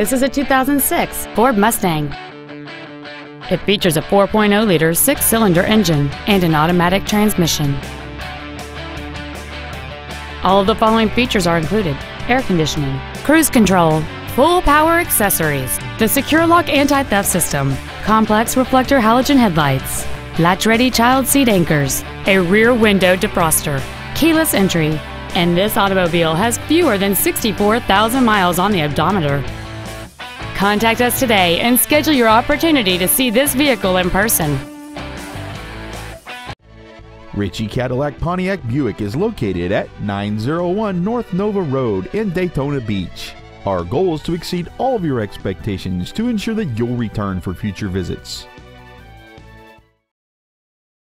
This is a 2006 Ford Mustang. It features a 4.0-liter six-cylinder engine and an automatic transmission. All of the following features are included. Air conditioning, cruise control, full power accessories, the SecuriLock anti-theft system, complex reflector halogen headlights, latch-ready child seat anchors, a rear window defroster, keyless entry, and this automobile has fewer than 64,000 miles on the odometer. Contact us today and schedule your opportunity to see this vehicle in person. Ritchey Cadillac Pontiac Buick is located at 901 North Nova Road in Daytona Beach. Our goal is to exceed all of your expectations to ensure that you'll return for future visits.